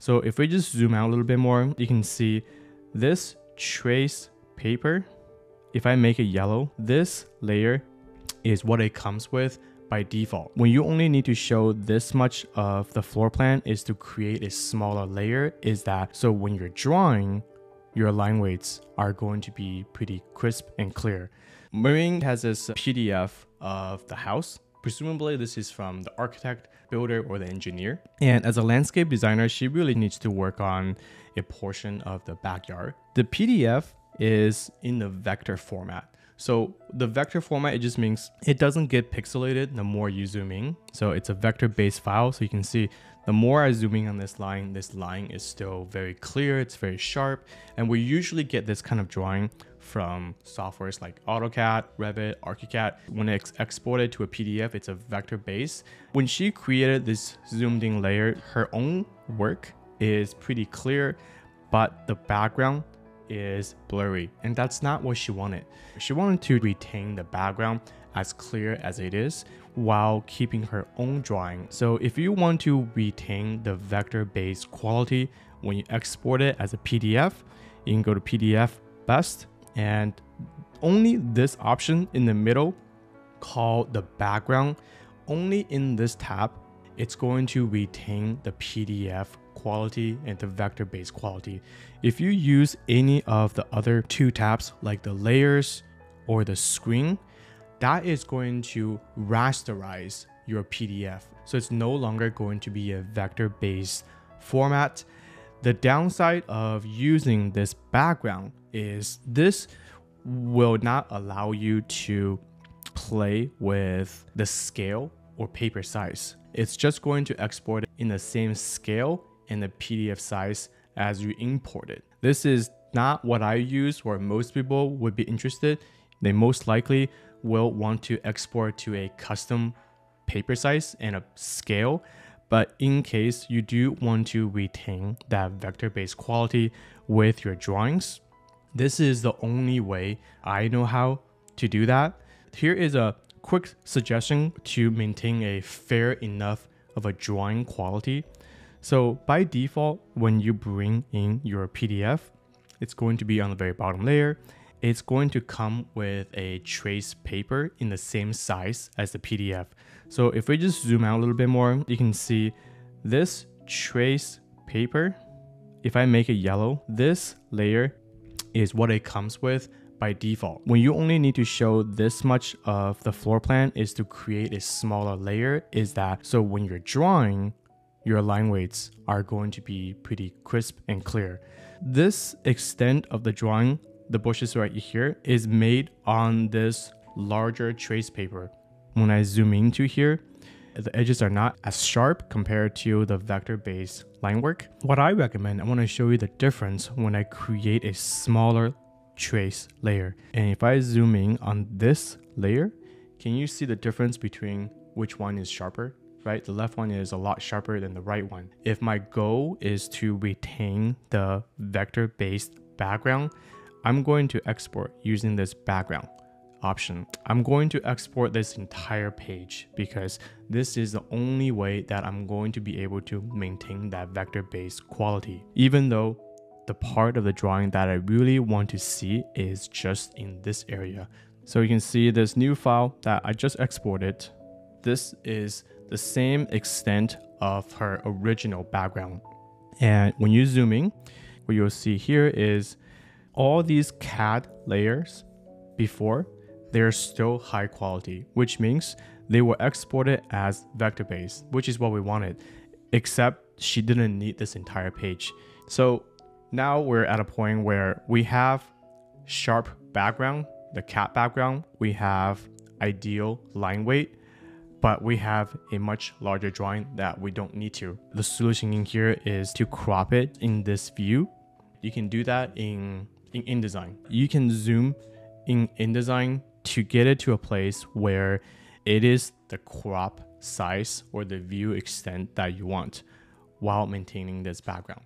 So if we just zoom out a little bit more, you can see this trace paper. If I make it yellow, this layer is what it comes with by default. When you only need to show this much of the floor plan is to create a smaller layer is that so when you're drawing, your line weights are going to be pretty crisp and clear. Marine has this PDF of the house. Presumably this is from the architect, builder, or the engineer. And as a landscape designer, she really needs to work on a portion of the backyard. The PDF is in the vector format. So the vector format, it just means it doesn't get pixelated the more you zoom in. So it's a vector based file. So you can see the more I zoom in on this line, this line is still very clear. It's very sharp. And we usually get this kind of drawing from softwares like AutoCAD, Revit, ArchiCAD. When it's exported to a PDF, it's a vector base. When she created this zoomed in layer, her own work is pretty clear, but the background is blurry and that's not what she wanted. She wanted to retain the background as clear as it is while keeping her own drawing. So if you want to retain the vector based quality when you export it as a PDF, you can go to PDF best and only this option in the middle called the background only in this tab it's going to retain the PDF quality and the vector based quality. If you use any of the other two tabs like the layers or the screen, that is going to rasterize your PDF. So it's no longer going to be a vector based format. The downside of using this background is this will not allow you to play with the scale or paper size. It's just going to export in the same scale and the PDF size as you import it. This is not what I use where most people would be interested. They most likely will want to export to a custom paper size and a scale. But in case you do want to retain that vector-based quality with your drawings, this is the only way I know how to do that. Here is a quick suggestion to maintain a fair enough of a drawing quality. So by default, when you bring in your PDF, it's going to be on the very bottom layer. It's going to come with a trace paper in the same size as the PDF. So if we just zoom out a little bit more, you can see this trace paper. If I make it yellow, this layer is what it comes with by default. When you only need to show this much of the floor plan is to create a smaller layer is that so when you're drawing, your line weights are going to be pretty crisp and clear. This extent of the drawing, the bushes right here, is made on this larger trace paper. When I zoom into here, the edges are not as sharp compared to the vector-based line work. What I recommend, I want to show you the difference when I create a smaller trace layer. And if I zoom in on this layer, can you see the difference between which one is sharper? Right, the left one is a lot sharper than the right one. If my goal is to retain the vector-based background, I'm going to export using this background option. I'm going to export this entire page because this is the only way that I'm going to be able to maintain that vector-based quality. Even though the part of the drawing that I really want to see is just in this area. So you can see this new file that I just exported. This is the same extent of her original background. And when you zoom in, what you'll see here is all these CAD layers before, they're still high quality, which means they were exported as vector based, which is what we wanted, except she didn't need this entire page. So now we're at a point where we have sharp background, the CAD background, we have ideal line weight, but we have a much larger drawing that we don't need to. The solution in here is to crop it in this view. You can do that in, in InDesign. You can zoom in InDesign to get it to a place where it is the crop size or the view extent that you want while maintaining this background.